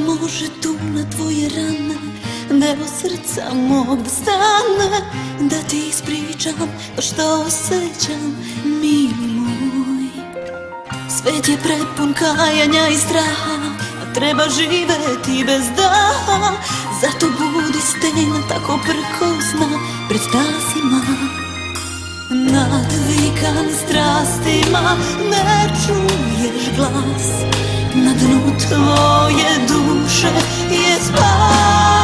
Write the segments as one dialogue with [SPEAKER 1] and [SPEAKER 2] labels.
[SPEAKER 1] može tvoje rane srca mog da Da ti ispričam što osjećam? Mi Svet je prepun kajanja i straha A treba živeti bez daha. Zato budi stena tako prkosna Pred stasima. Nadvikan strastima Ne čuješ glas. Na dnu tvoje duše je spas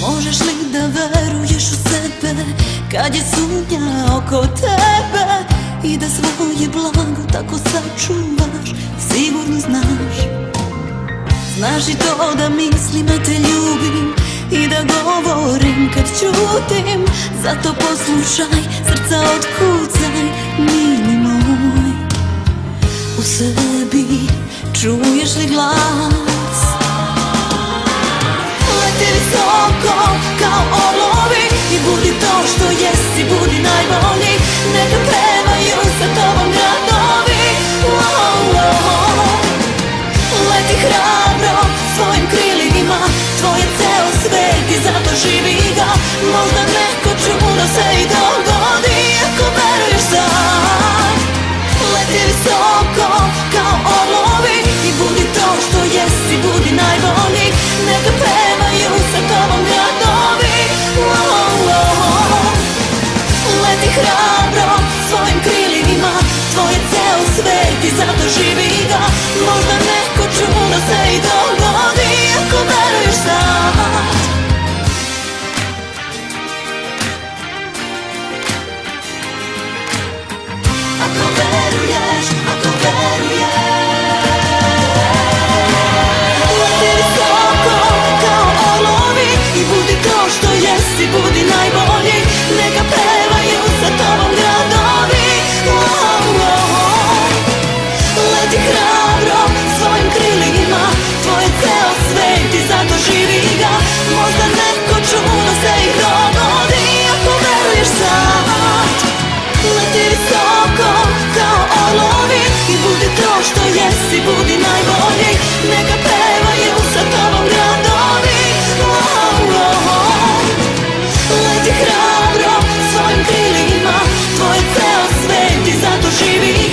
[SPEAKER 1] Možeš da u sebe Kad je sumnja oko tebe? I da svoje blago tako sačuvaš Sigurno znaš. Znaš i to da mislim da te ljubim. I da govorim kad čutim Zato poslušaj srca otkucaj U sebi čuješ li glas? Leti visoko kao orlovi I budi to što jesi, budi najbolji. Neka pevaju sa tobom gradovi oh, oh. Leti hrabro svojim krilima Tvoje ceo svet i zato živi she be